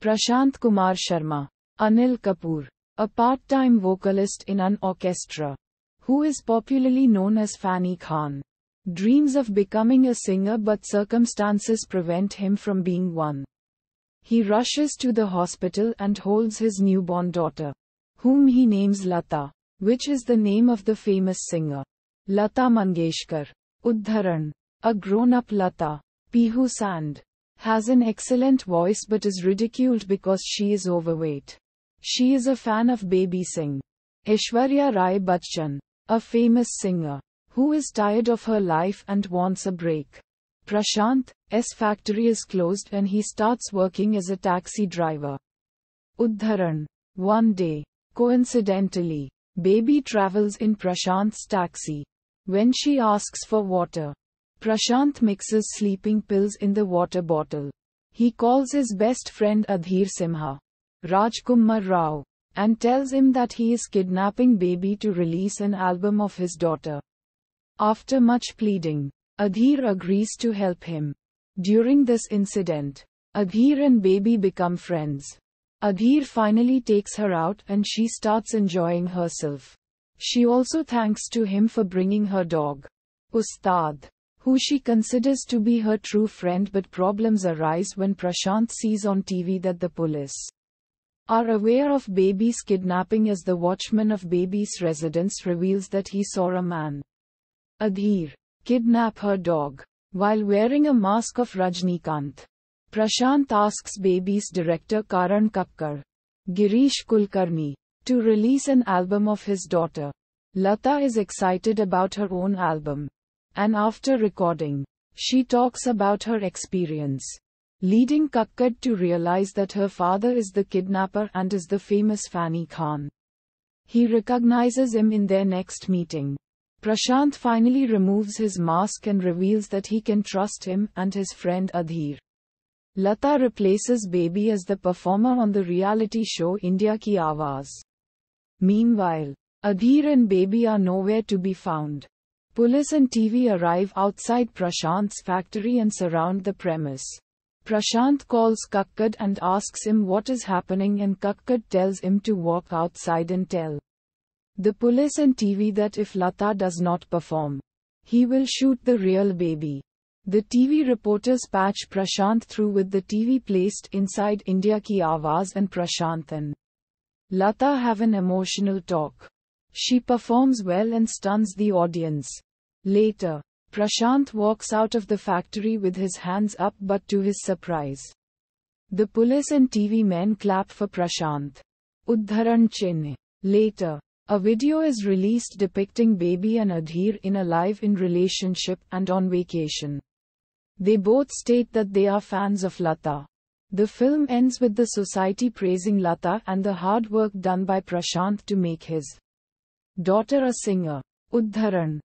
Prashant Kumar Sharma, Anil Kapoor, a part-time vocalist in an orchestra, who is popularly known as Fanney Khan, dreams of becoming a singer but circumstances prevent him from being one. He rushes to the hospital and holds his newborn daughter, whom he names Lata, which is the name of the famous singer. Lata Mangeshkar. Uddharan. A grown-up Lata, Pihu Sand, has an excellent voice but is ridiculed because she is overweight. She is a fan of Baby Singh. Aishwarya Rai Bachchan, a famous singer, who is tired of her life and wants a break. Prashant's factory is closed and he starts working as a taxi driver. Uddharan. One day, coincidentally, baby travels in Prashant's taxi. When she asks for water, Prashant mixes sleeping pills in the water bottle. He calls his best friend Adhir Simha, Rajkummar Rao, and tells him that he is kidnapping baby to release an album of his daughter. After much pleading, Adhir agrees to help him. During this incident, Adhir and Baby become friends. Adhir finally takes her out and she starts enjoying herself. She also thanks to him for bringing her dog, Ustad, who she considers to be her true friend but problems arise when Prashant sees on TV that the police are aware of Baby's kidnapping as the watchman of Baby's residence reveals that he saw a man. Adhir kidnap her dog. While wearing a mask of Rajinikanth, Prashant asks Baby's director Karan Kakkad, Girish Kulkarni, to release an album of his daughter. Lata is excited about her own album. And after recording, she talks about her experience, leading Kakkad to realize that her father is the kidnapper and is the famous Fanney Khan. He recognizes him in their next meeting. Prashant finally removes his mask and reveals that he can trust him and his friend Adhir. Lata replaces Baby as the performer on the reality show India Ki Awaaz. Meanwhile, Adhir and Baby are nowhere to be found. Police and TV arrive outside Prashant's factory and surround the premise. Prashant calls Kakkad and asks him what is happening and Kakkad tells him to walk outside and tell the police and TV that if Lata does not perform, he will shoot the real baby. The TV reporters patch Prashant through with the TV placed inside India Ki Awaaz and Prashant and Lata have an emotional talk. She performs well and stuns the audience. Later, Prashant walks out of the factory with his hands up but to his surprise. The police and TV men clap for Prashant. Uddharan Chennai. Later, a video is released depicting Baby and Adhir in a live-in relationship and on vacation. They both state that they are fans of Lata. The film ends with the society praising Lata and the hard work done by Prashant to make his daughter a singer. Uddharan